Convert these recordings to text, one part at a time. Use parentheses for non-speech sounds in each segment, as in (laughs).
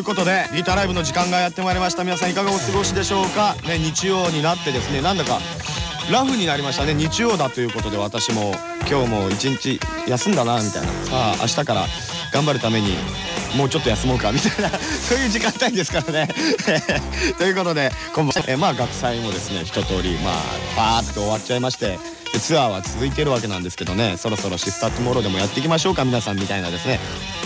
ということでギターライブの時間がやってまいりました。皆さんいかがお過ごしでしょうか？ね日曜になってですねなんだかラフになりましたね。日曜だということで私も今日も一日休んだなみたいな。さあ明日から頑張るためにもうちょっと休もうかみたいな (laughs) そういう時間帯ですからね。(laughs) ということで今晩えまあ学祭もですね一通りまあバーッと終わっちゃいましてツアーは続いてるわけなんですけどねそろそろシスタートモローでもやっていきましょうか皆さんみたいなですね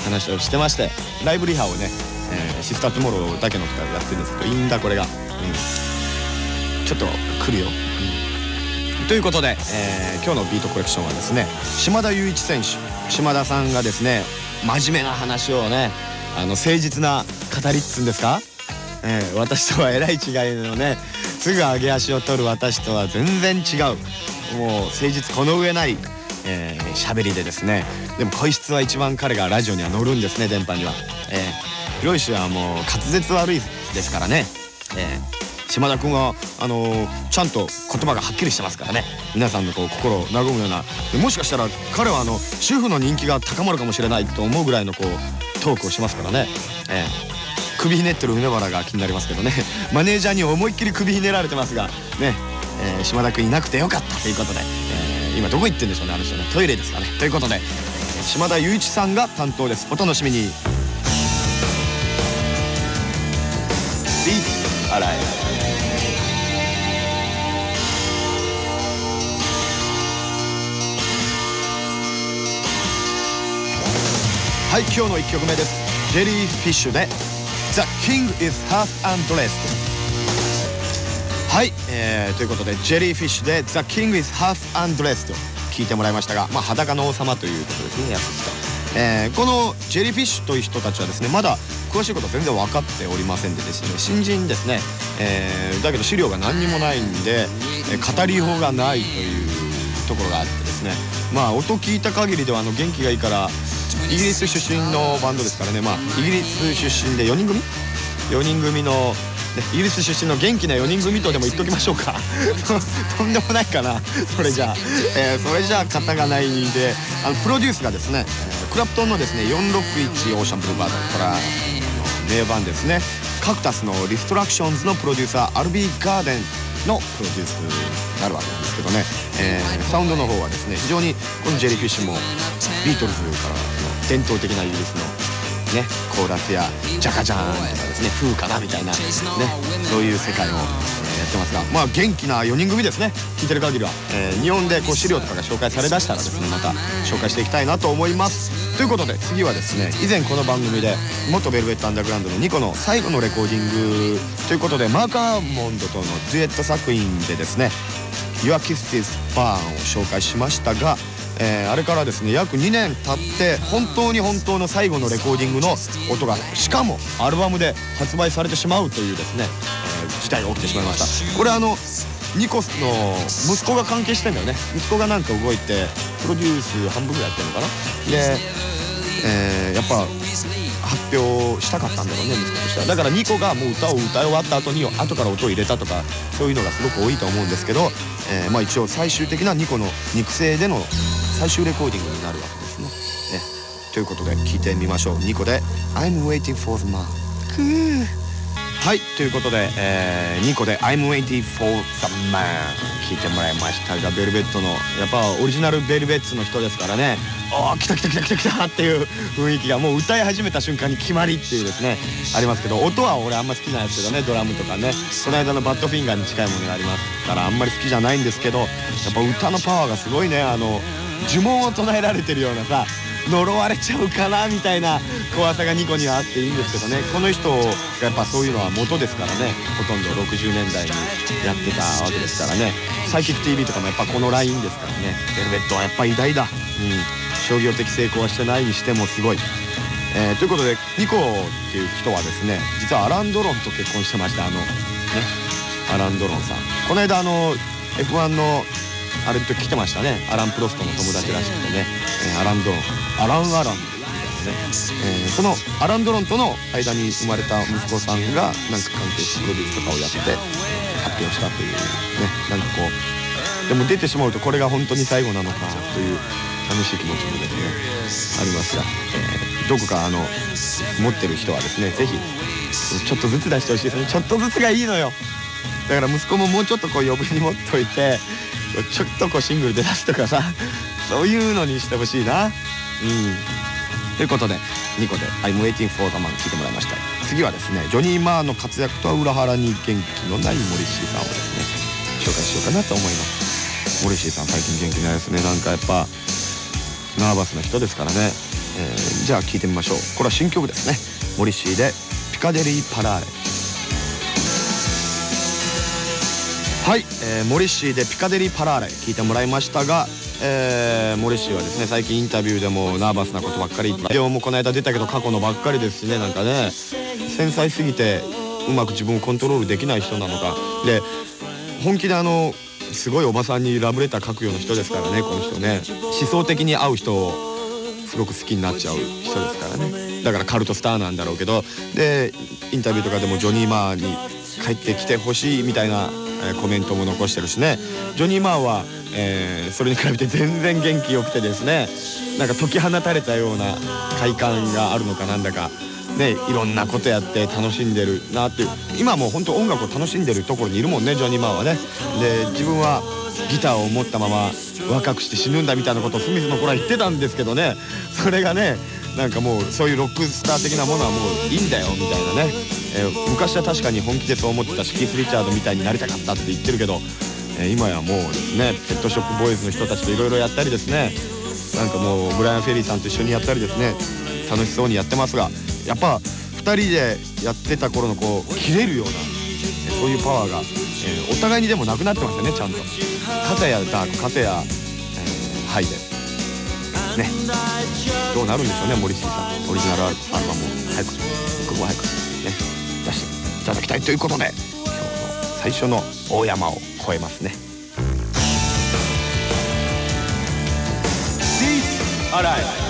話をしてましてライブリハをね、えー、シスタートモローだけの人がやってるんですけどいいんだこれが、うん、ちょっと来るよ、うん、ということで、えー、今日のビートコレクションはですね島田雄一選手。島田さんがですね真面目な話をねあの誠実な語りっつんですか、えー、私とはえらい違いのねすぐ上げ足を取る私とは全然違う。もう誠実この上ないえー、喋りでですね。でも声質は一番彼がラジオには乗るんですね電波には、えー、広石はもう滑舌悪いですからね、えー、島田君はあのー、ちゃんと言葉がはっきりしてますからね。皆さんのこう心を和むような。もしかしたら彼はあの主婦の人気が高まるかもしれないと思うぐらいのこうトークをしますからね、えー、首ひねってる梅原が気になりますけどね。(laughs) マネージャーに思いっきり首ひねられてますがね、えー、島田君いなくてよかったということで、今どこ行ってんでしょうねあの人ね。トイレですかね。ということで島田雄一さんが担当です。お楽しみに。ビーツ洗いはい今日の1曲目です。ジェリーフィッシュで The King is Half Undressed はい、えー、ということでジェリーフィッシュで「The King is Half Undressed」聞いてもらいましたが、まあ、裸の王様ということですね訳すと、えー、このジェリーフィッシュという人たちはですねまだ詳しいことは全然分かっておりませんでですね新人ですね、えー、だけど資料が何にもないんで、え、語りようがないというところがあってですね。まあ音聞いた限りではあの元気がいいからイギリス出身のバンドですからね。まあイギリス出身で4人組？4人組の、イギリス出身の元気な4人組とでも言っときましょうか。(laughs) とんでもないかな。それじゃあ、(laughs) えー、それじゃあ型がないんであのプロデュースがですね、えー、クラプトンのですね461オーシャンブルーバード。これは名盤ですね。カクタスのリストラクションズのプロデューサーアルビー・ガーデンのプロデュースになるわけなんですけどね、えー、サウンドの方はですね非常にこのジェリーフィッシュもビートルズからの伝統的なイギリスのねコーラスやジャカジャーンとかですね風かなみたいなねそういう世界を、えー、やってますがまあ元気な4人組ですね聞いてる限りは、えー、日本でこう資料とかが紹介されだしたらですねまた紹介していきたいなと思います。ということで次はですね以前この番組で元ベルベットアンダーグラウンドの2個の最後のレコーディングということでマーカーモンドとのデュエット作品でですね「Your Kisses Burn」を紹介しましたがえー、あれからですね約2年経って本当に本当の最後のレコーディングの音がしかもアルバムで発売されてしまうというですね、えー、事態が起きてしまいました。これあのニコスの息子が関係してんだよね。息子がなんか動いてプロデュース半分ぐらいやってるのかな。で、えー、やっぱ発表したかったんだろうね息子としては。だからニコがもう歌を歌い終わった後に後から音を入れたとかそういうのがすごく多いと思うんですけど、えー、まあ一応最終的なニコの肉声での最終レコーディングになるわけですね。ねということで聞いてみましょう。ニコで「I'm waiting for the man」はい。ということで、えー、ニコで「I'm waiting for the man」聞いてもらいました。がベルベットのやっぱオリジナルベルベッツの人ですからね。おお来た来た来た来た来た (laughs) っていう雰囲気がもう歌い始めた瞬間に決まりっていうですね。ありますけど音は俺あんま好きなんですけどね。ドラムとかね。この間のバッドフィンガーに近いものがありますからあんまり好きじゃないんですけどやっぱ歌のパワーがすごいね。あの呪文を唱えられてるようなさ呪われちゃうかなみたいな怖さがニコにはあっていいんですけどね。この人がやっぱそういうのは元ですからね。ほとんど60年代にやってたわけですからね。サイキック TV とかもやっぱこのラインですからね。ベルベットはやっぱ偉大だ、うん、商業的成功はしてないにしてもすごい。えー、ということでニコっていう人はですね実はアラン・ドロンと結婚してました。あのねアラン・ドロンさん。この間あの F1 のあれの時来てましたね。アラン・プロストの友達らしくてね、えー、アラン・ドロン。アラン・アラン。ね、えー、そのアラン・ドロンとの間に生まれた息子さんがなんか関係してプロデュースとかをやって発表したというね。なんかこうでも出てしまうとこれが本当に最後なのかという寂しい気持ちもですねありますが、えー、どこかあの持ってる人はですね是非ちょっとずつ出してほしいですね。ちょっとずつがいいのよ。だから息子ももうちょっとこう余分に持っといてちょっとこうシングルで出すとかさ (laughs) そういうのにしてほしいな。うん。ということで2個で「I'm waiting for the man」聞いてもらいました。次はですねジョニー・マーの活躍とは裏腹に元気のないモリシーさんをですね紹介しようかなと思います。モリシーさん最近元気ないですね。なんかやっぱナーバスな人ですからね、えー、じゃあ聴いてみましょう。これは新曲ですね。モリシーで「Piccadilly Palare」えー、モリシーで「Piccadilly Palare」聴いてもらいましたがえー、モリシーはですね最近インタビューでもナーバスなことばっかりビデオもこの間出たけど過去のばっかりですしねなんかね繊細すぎてうまく自分をコントロールできない人なのか。で本気であのすごいおばさんにラブレター書くような人ですからねこの人ね。思想的に合う人をすごく好きになっちゃう人ですからね。だからカルトスターなんだろうけど。でインタビューとかでもジョニー・マーに帰ってきてほしいみたいなえコメントも残してるしね。ジョニー・マーは、えー、それに比べて全然元気よくてですね。なんか解き放たれたような快感があるのかなんだか。ねいろんなことやって楽しんでるなっていう。今もう本当音楽を楽しんでるところにいるもんねジョニー・マーはね。で自分はギターを持ったまま若くして死ぬんだみたいなことをスミスの頃は言ってたんですけどね。それがねなんかもうそういうロックスター的なものはもういいんだよみたいなね、えー、昔は確かに本気でそう思ってたしキス・リチャードみたいになりたかったって言ってるけど、えー、今やもうですねペットショップボーイズの人たちといろいろやったりですね。なんかもうブライアン・フェリーさんと一緒にやったりですね。楽しそうにやってますがやっぱ2人でやってた頃のこう切れるようなそういうパワーが、えー、お互いにでもなくなってますよねちゃんと。片やダーク片や、えー、ハイで。どうなるんでしょうね森進さん。オリジナルアルバムを早く一刻も早くね。出していただきたいということで今日の最初の大山を越えますね。アライ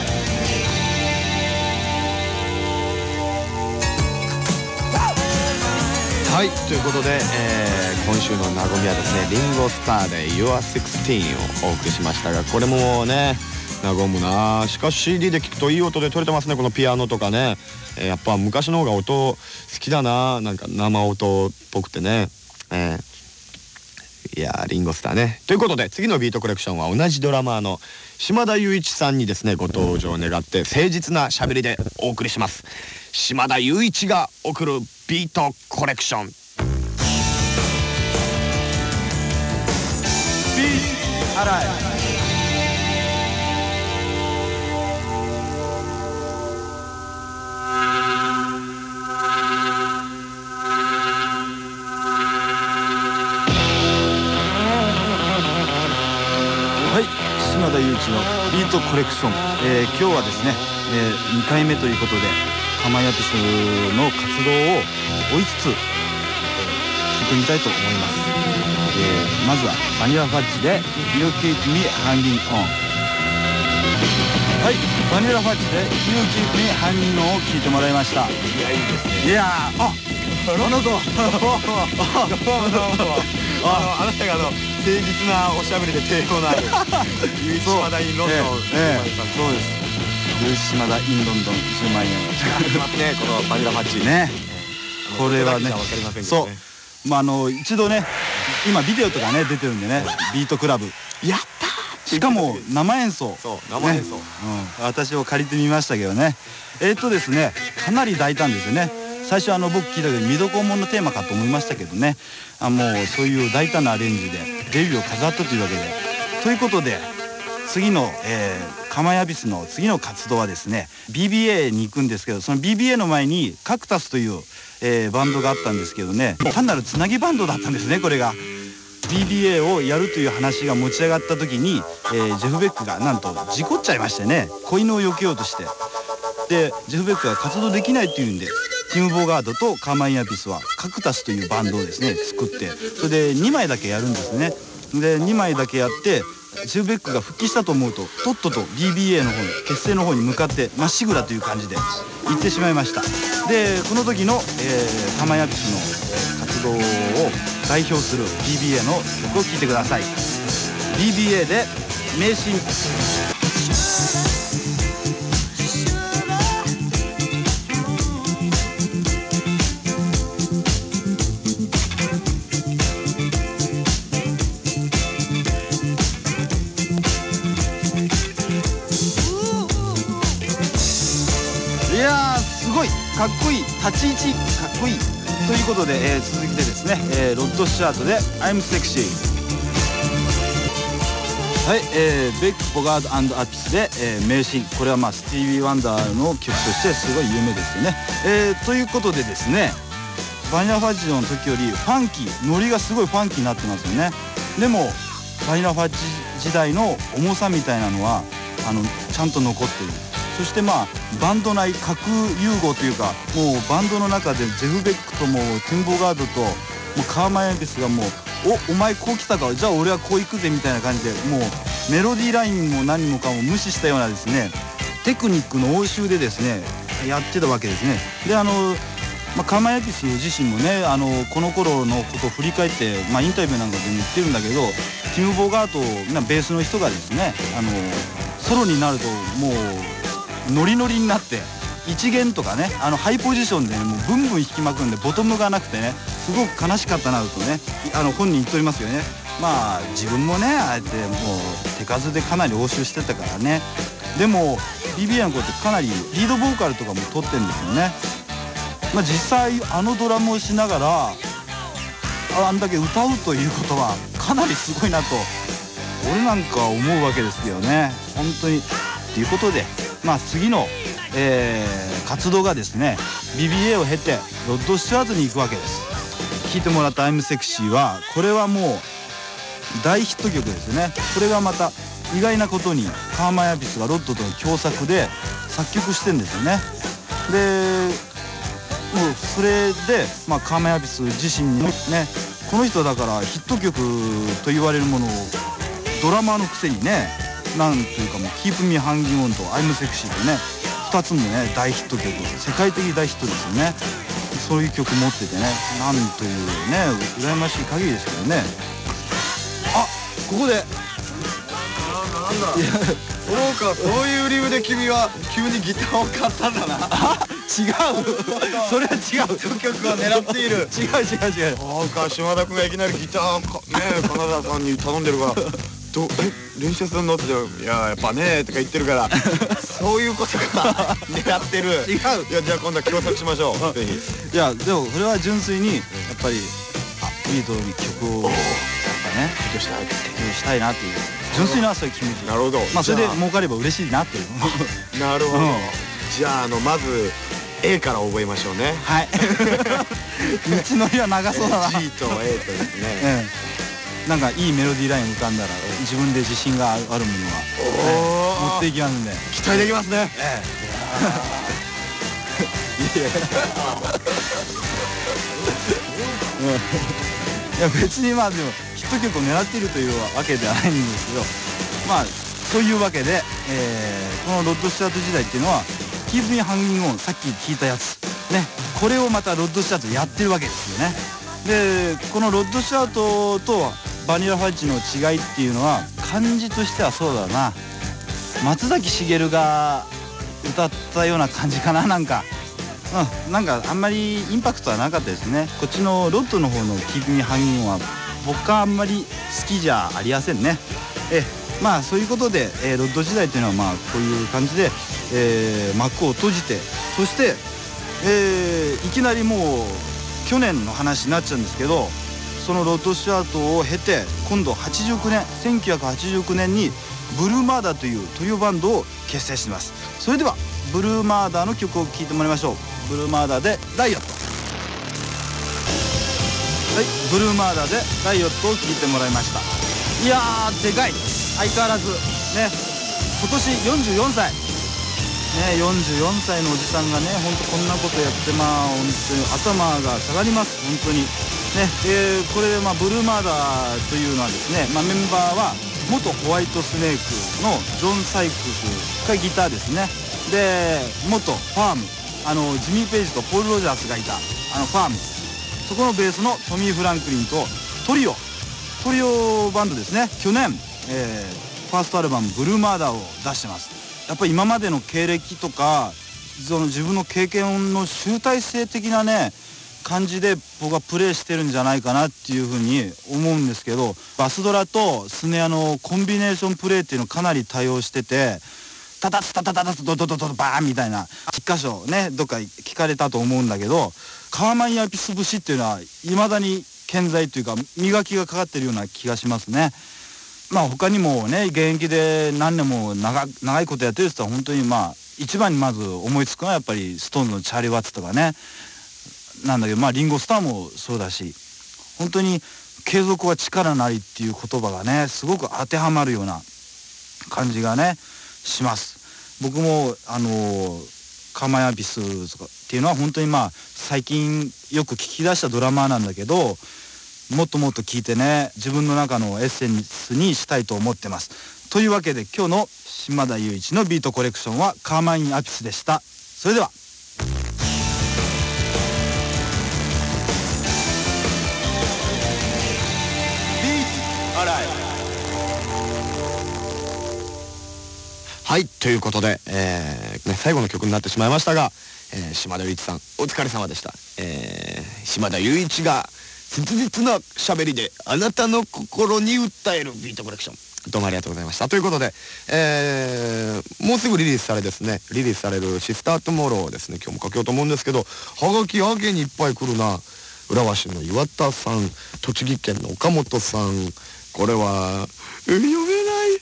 はいということで、えー、今週の和みはですねリンゴスターで「Your16」をお送りしましたがこれもね和むな。しかし CD で聴くといい音で撮れてますね。このピアノとかね、えー、やっぱ昔の方が音好きだな。なんか生音っぽくてね。えー、いやリンゴスターね。ということで次のビートコレクションは同じドラマーの島田雄一さんにですねご登場願って誠実なしゃべりでお送りします。島田雄一が送るビートコレクション。ビートアライトコレクション、えー、今日はですね、えー、2回目ということで玉屋ビスの活動を追いつつ、えー、聞いてみたいと思います、えー、まずはバニラファッジで「You Keep Me Hanging On」はいバニラファッジで「You Keep Me Hanging On」を聞いてもらいました。いやいいですね。いやああなた (laughs) (laughs) (laughs) ああなたがあの誠実なおしゃべりで抵抗のある (laughs) 唯一話題ロンドン、えええ、そうです。島田インロンドン10万円。ね。このバニラマッチねこれはねそう。まああの一度ね今ビデオとかね出てるんでねビートクラブ。やったしかも生演奏。そう生演奏、うん、私を借りてみましたけどね。えっとですねかなり大胆ですよね最初あの僕聞いたけど「見どころのテーマかと思いましたけどね。あもうそういう大胆なアレンジでデビューを飾ったというわけで。ということで次の、えー、カマヤビスの次の活動はですね BBA に行くんですけどその BBA の前にカクタスという、えー、バンドがあったんですけどね。単なるつなぎバンドだったんですねこれが。BBA をやるという話が持ち上がった時に、えー、ジェフ・ベックがなんと事故っちゃいましてね。子犬を避けようとして。でジェフ・ベックが活動できないっていうんで。ティム・ボガードとカーマイヤビスはカクタスというバンドをですね作ってそれで2枚だけやるんですね。で2枚だけやってジェフ・ベックが復帰したと思うととっとと BBA の方に結成の方に向かってまっしぐらという感じで行ってしまいました。でこの時の、えー、タマヤピスの活動を代表する BBA の曲を聴いてください。BBA で「迷信」かっこいい立ち位置かっこいい。ということで、えー、続きでですね、えー、ロッド・シュアートで「I'm Sexy」はい、えー、ベック・ポガードアピスで、えー、名シーン。これはまあスティービー・ワンダーの曲としてすごい有名ですよね、えー、ということでですねバニラファッジの時よりファンキーノリがすごいファンキーになってますよね。でもバニラファッジ時代の重さみたいなのはあのちゃんと残っている。そしてまあバンド内核融合というかもうバンドの中でジェフ・ベックともティンボガードともうカーマイアンビスがもう「おお前こう来たかじゃあ俺はこう行くぜ」みたいな感じでもうメロディーラインも何もかも無視したようなですねテクニックの応酬でですねやってたわけですね。であのまあ、カーマイアンビス自身もねあのこの頃のことを振り返って、まあ、インタビューなんかでも言ってるんだけどティム・ボガートベースの人がですねあのソロになるともうノリノリになって一弦とかねあのハイポジションで、ね、もうブンブン弾きまくんでボトムがなくてねすごく悲しかったなとねあの本人言っておりますよね。まあ自分もねああやってもう手数でかなり応酬してたからね。でも BBA の子ってかなりリードボーカルとかも取ってるんですよね。まあ実際あのドラムをしながらあんだけ歌うということはかなりすごいなと俺なんか思うわけですよね。本当に。ということでまあ、次の、えー、活動がですね BBA を経てロッド・スチュアートに行くわけです。聴いてもらった「I'm Sexy」はこれはもう大ヒット曲ですよね。これがまた意外なことにカーマイアビスがロッドとの共作で作曲してんですよね。でもうそれで、まあ、カーマイアビス自身のねこの人だからヒット曲と言われるものをドラマーのくせにねなんていうかもう「Keep Me Hanging On」と「I'm Sexy」とね2つもね大ヒット曲世界的大ヒットですよね。そういう曲持っててねなんというね羨ましい限りですけどね。あここで。なんだ。そうかそういう理由で君は急にギターを買ったんだな。違う。それは違う。曲を狙っている。違う違う違う。そうか島田君がいきなりギターかね金田さんに頼んでるからどえ練習するの？って「いややっぱね」とか言ってるから (laughs) そういうことか (laughs) 狙ってる。違う。いやじゃあ今度は共作しましょう。ぜひ。いやでもそれは純粋にやっぱりあビートに曲をやっぱね提供したい。提供したいなっていう純粋なそういう気持ち。なるほど。まあ。それで儲かれば嬉しいなっていう。(laughs) なるほど、うん、じゃああのまず A から覚えましょうね。はい。道のりは長そうだな。G と A とですね、うん、なんかいいメロディーライン浮かんだら自分で自信があるものは、ね、持っていきますんで期待できますね、ええ、いやいや。別にまあでもヒット曲を狙っているというわけではないんですけどまあそういうわけで、えー、このロッド・スチャート時代っていうのは「Keep Me Hanging On」さっき聞いたやつ。ね。これをまたロッド・スチャートやってるわけですよね。でこのロッド・スチャートとバニラファッジの違いっていうのは感じとしてはそうだな。松崎しげるが歌ったような感じかななんか。うんなんかあんまりインパクトはなかったですね。こっちのロッドの方の「キープミハンギンは僕はあんまり好きじゃありませんね。えまあそういうことで、えー、ロッド時代っていうのはまあこういう感じで、えー、幕を閉じてそして、えー、いきなりもう去年の話になっちゃうんですけどそのロッドシャートを経て今度89年1989年にブルーマーダーというトリオバンドを結成しています。それではブルーマーダーの曲を聴いてもらいましょう。ブルーマーダーで「ダイオット」はいブルーマーダーで「ダイオット」を聴いてもらいました。いやーでかい。相変わらず。ね。今年44歳。ね44歳のおじさんがねほんとこんなことやってまあ本当に頭が下がります。本当に。ね。えー、これで、まあ、ブルーマーダーというのはですね、まあ、メンバーは元ホワイトスネークのジョン・サイクスがギターですね。で元ファームあのジミー・ペイジとポール・ロジャースがいたあのファーム。そこのベースのトミー・フランクリンとトリオ。トリオバンドですね。去年、えー、ファーストアルバム「ブルーマーダー」を出してます。やっぱり今までの経歴とかその自分の経験の集大成的なね感じで僕はプレイしてるんじゃないかなっていうふうに思うんですけどバスドラとスネアのコンビネーションプレイっていうのかなり対応しててタタツタタタタツドドドドバーンみたいな一箇所ねどっか聞かれたと思うんだけどカーマンヤピス節っていうのはいまだに健在というか磨きがかかってるような気がしますね。まあ他にもね現役で何年も長長いことやってる人は本当にまあ一番にまず思いつくのはやっぱりストーンのチャーリー・ワッツとかねなんだけどまあリンゴスターもそうだし本当に継続は力なりっていう言葉がねすごく当てはまるような感じがねします。僕もあのカマヤビスとかっていうのは本当にまあ最近よく聞き出したドラマーなんだけどもっともっと聞いてね自分の中のエッセンスにしたいと思ってます。というわけで今日の島田雄一のビートコレクションはカーマインアピスでした。それでは。はいということで、えーね、最後の曲になってしまいましたが、えー、島田雄一さんお疲れ様でした、えー、島田雄一が切実な喋りであなたの心に訴えるビートコレクション。どうもありがとうございました。ということで、えー、もうすぐリリースされですね。リリースされる「シスタートモロー」をですね。今日も書けようと思うんですけどはがきやけにいっぱい来るな。浦和市の岩田さん栃木県の岡本さん。これは読めない、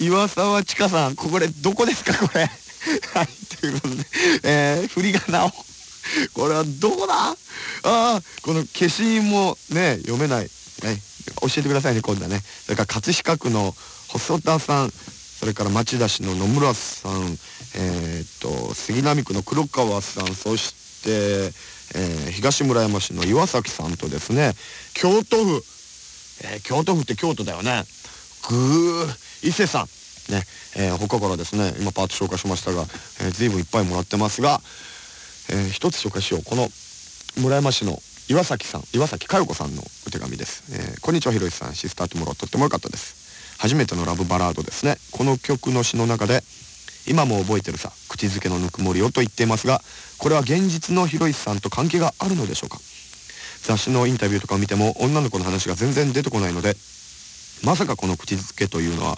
岩沢千佳さんこれどこですかこれ？(laughs) はいということで、えー、振り仮名を。これはどこだ？ああこの消印もね読めない、ね、教えてくださいね今度はね。それから葛飾区の細田さんそれから町田市の野村さんえー、っと杉並区の黒川さんそして、えー、東村山市の岩崎さんとですね京都府、えー、京都府って京都だよね。ぐー。伊勢さん。ね、えー、他からですね。今パート紹介しましたが、えー、随分いっぱいもらってますが、えー、一つ紹介しよう。この村山市の岩崎さん岩崎佳代子さんのお手紙です、えー、こんにちはひろしさん。シスターともらとってもよかったです。初めてのラブバラードですね。この曲の詩の中で今も覚えてるさ口づけのぬくもりをと言っていますがこれは現実のひろしさんと関係があるのでしょうか。雑誌のインタビューとかを見ても女の子の話が全然出てこないのでまさかこの口づけというのは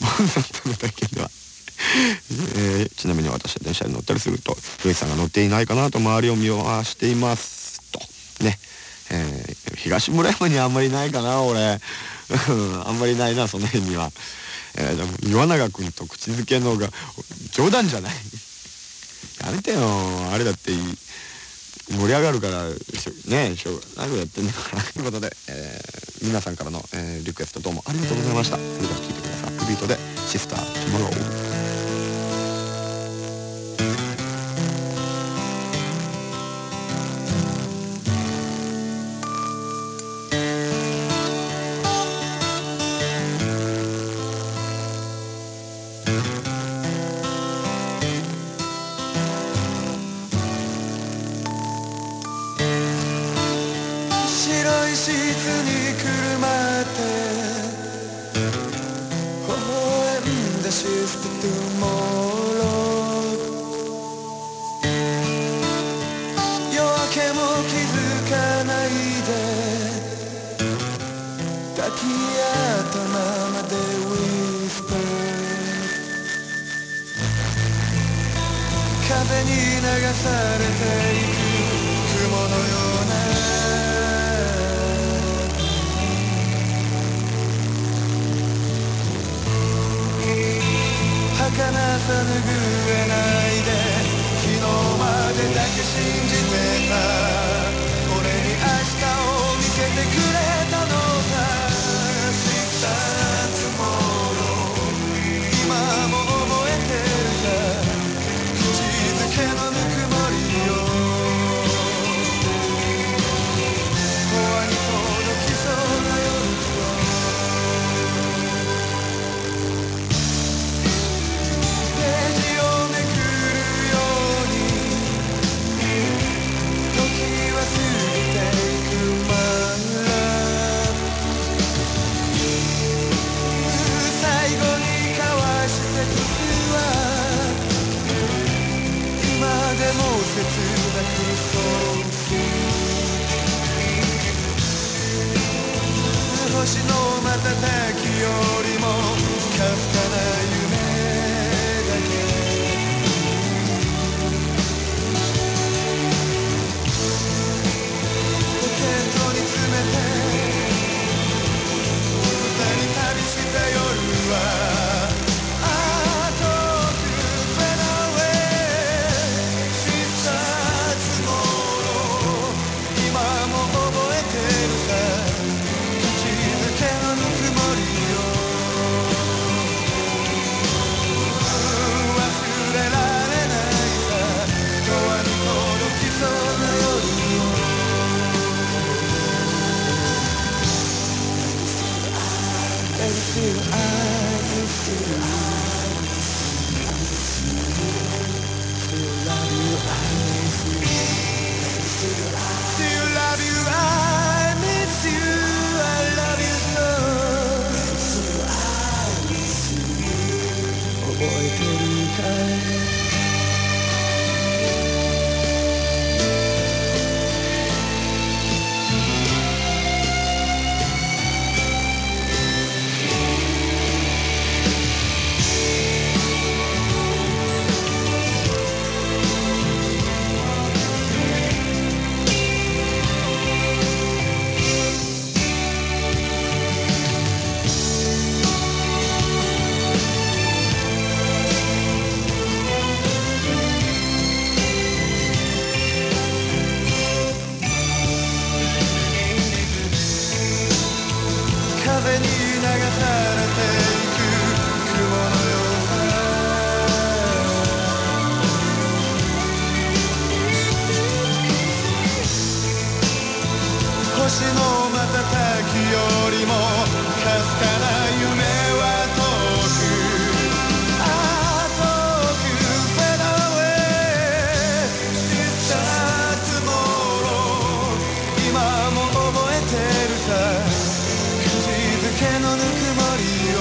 ボンさんとの体験では。えー、ちなみに私は電車に乗ったりするとひろしさんが乗っていないかなと周りを見回していますと。ね、えー、東村山にあんまりないかな俺。(laughs) あんまりないなその辺には、えー、でも岩永君と口づけの方が冗談じゃない。やめてよあれだって盛り上がるからねしょうがなくやってんだからということで、えー、皆さんからの、えー、リクエストどうもありがとうございました。それでは聴いてください。ビートで「シスター・トゥモロー」さ拭えないで昨日までだけ信じてた。星の覚えてるさ。口づけのぬくもりを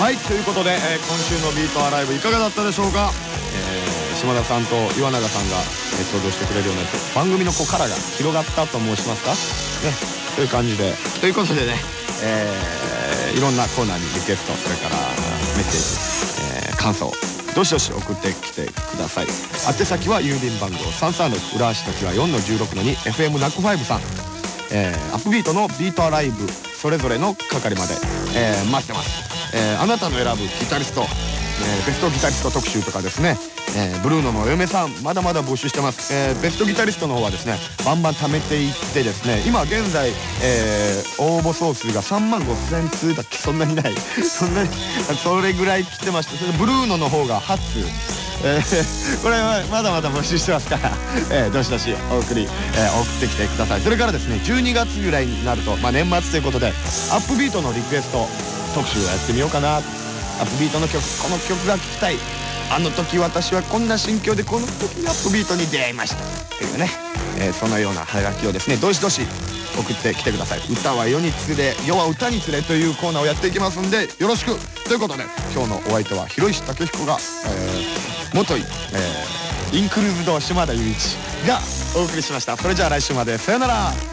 はいということで、えー今週の「ビートアライブ」いかがだったでしょうか、えー島田さんと岩永さんが、えー登場してくれるようになって番組のこうカラーが広がったと申しますか？ねという感じで。ということでね、えーいろんなコーナーにリクエストそれからメッセージ、えー感想どしどし送ってきてください。宛先は郵便番号336浦和市ときわ4の16の 2FM ナックファイブさん。えーアップビートのビートアライブそれぞれの係まで、えー待ってます、えーあなたの選ぶギタリスト、えーベストギタリスト特集とかですね、えーブルーノのお嫁さんまだまだ募集してます、えーベストギタリストの方はですねバンバン貯めていってですね今現在、えー応募総数が3万5千通だっけ？そんなにない。(laughs) そんなにそれぐらい来てましてそれでブルーノの方が8通。えこれはまだまだ募集してますから、(laughs) えーどしどしお送り、えー送ってきてください。それからですね12月ぐらいになると、まあ、年末ということでアップビートのリクエスト特集をやってみようかな。アップビートの曲この曲が聴きたい。あの時私はこんな心境でこの時にアップビートに出会いました。というね、えーそのようなハガキをですねどしどし送ってきてください。歌は世につれ世は歌につれというコーナーをやっていきますんでよろしく。ということで今日のお相手は広石武彦が、えー元い、えーインクルーズド島田雄一がお送りしました。それじゃあ来週まで。さよなら。